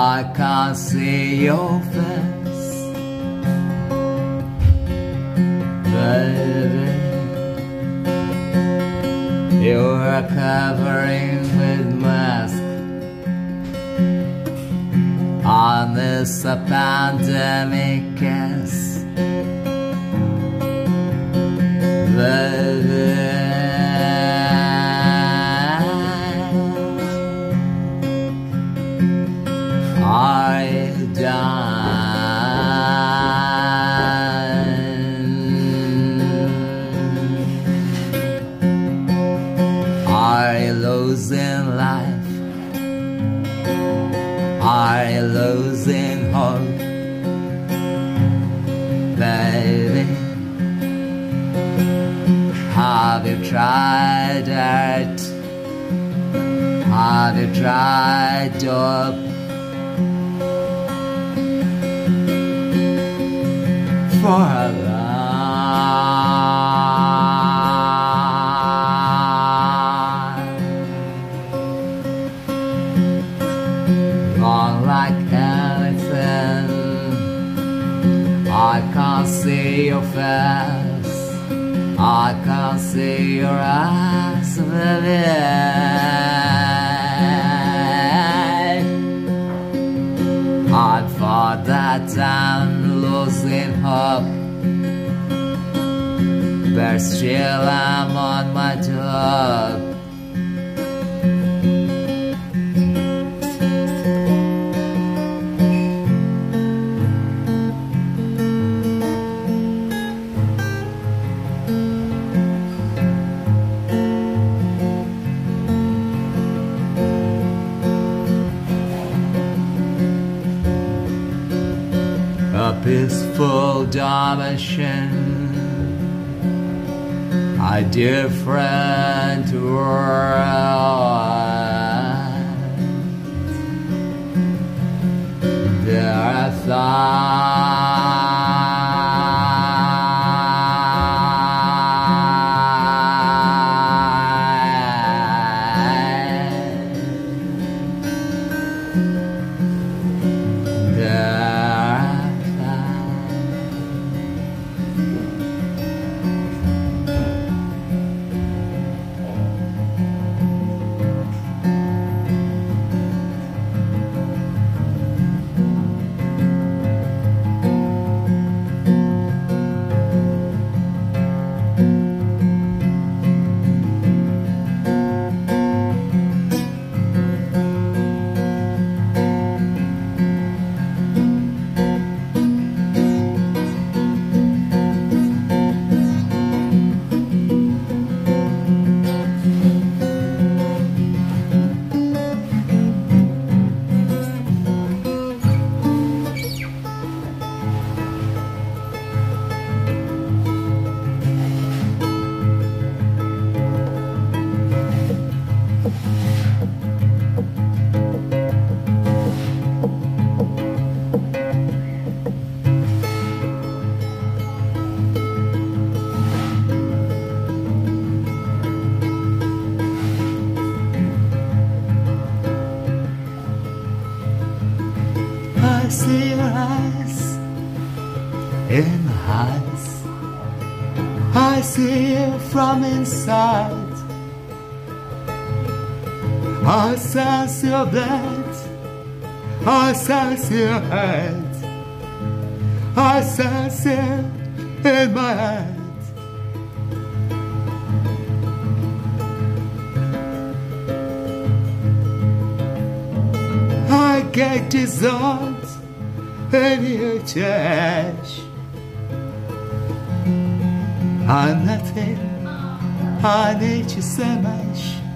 I can't see your face Baby You're covering with mask. On this pandemic lows in life, I lows in hope, baby. Have you tried it? Have you tried up? For your face. I can see your eyes, baby. I'd fought that time, losing hope. But still I'm on my job a peaceful dimension, my dear friend, There are thousands. In my eyes. I see you from inside. I sense your blood. I sense your head. I sense it in my head. I get dissolved in your church. I'm nothing, I need you so much.